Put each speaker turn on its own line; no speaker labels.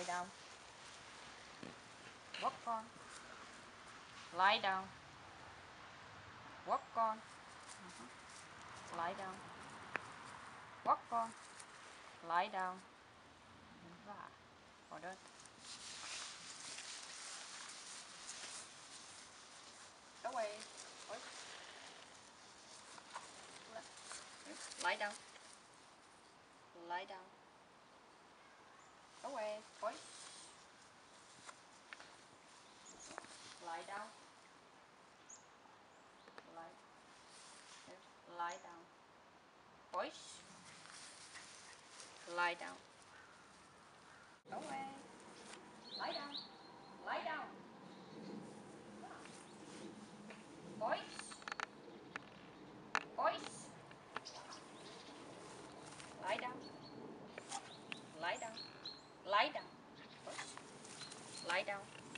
Lie down. Walk on. Lie down. Walk on. Mhm. Lie down. Walk on. Lie down. Away. Lie down. Lie down. Away. Boy. Lie down. Lie. Lie down. Oi. Lie down. Away. Lie down. Lie down. lie down.